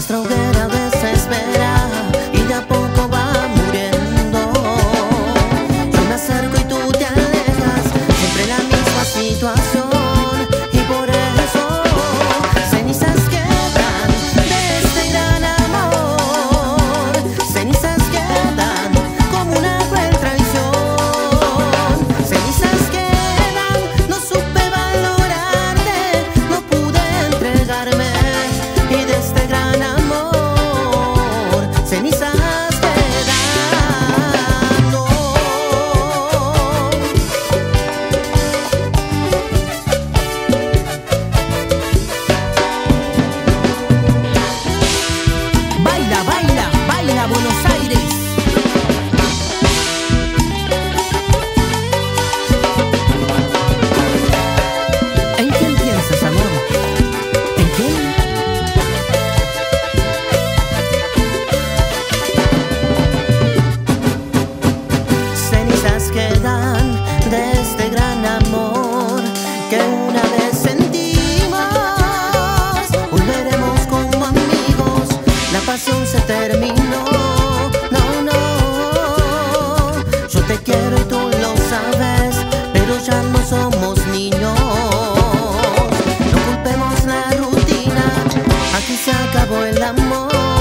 nuestra hoguera. quedan de este gran amor que una vez sentimos. Volveremos como amigos, la pasión se terminó. No, no, yo te quiero y tú lo sabes, pero ya no somos niños. No culpemos la rutina, aquí se acabó el amor.